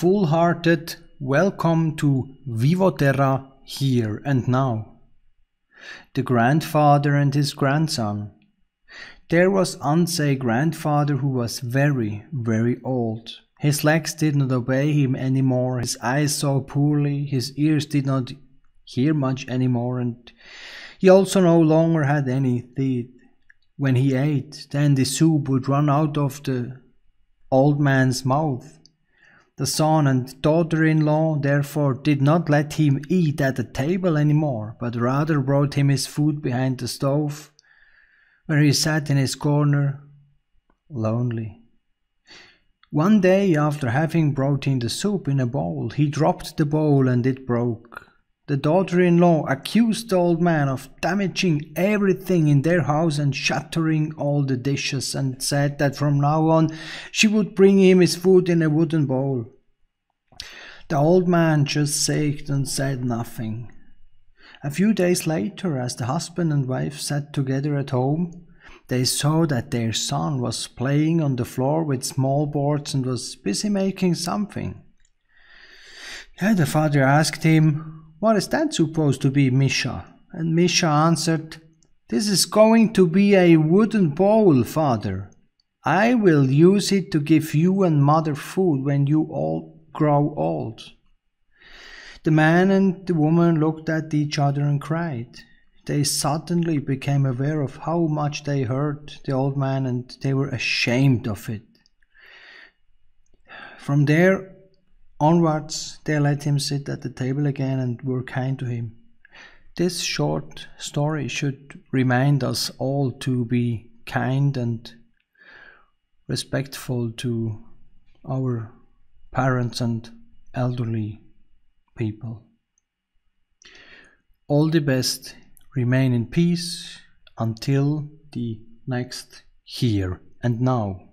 full hearted welcome to Vivoterra here and now. The grandfather and his grandson. There was Ansei grandfather who was very, very old. His legs did not obey him any more, his eyes saw poorly, his ears did not hear much any more, and he also no longer had any teeth. When he ate, then the soup would run out of the old man's mouth. The son and daughter in law therefore did not let him eat at the table any more, but rather brought him his food behind the stove, where he sat in his corner, lonely. One day, after having brought in the soup in a bowl, he dropped the bowl and it broke. The daughter in law accused the old man of damaging everything in their house and shattering all the dishes, and said that from now on she would bring him his food in a wooden bowl. The old man just sagged and said nothing. A few days later, as the husband and wife sat together at home, they saw that their son was playing on the floor with small boards and was busy making something. Yeah, the father asked him, what is that supposed to be, Misha? And Misha answered, This is going to be a wooden bowl, father. I will use it to give you and mother food when you all grow old. The man and the woman looked at each other and cried. They suddenly became aware of how much they hurt the old man and they were ashamed of it. From there Onwards, they let him sit at the table again and were kind to him. This short story should remind us all to be kind and respectful to our parents and elderly people. All the best. Remain in peace until the next here and now.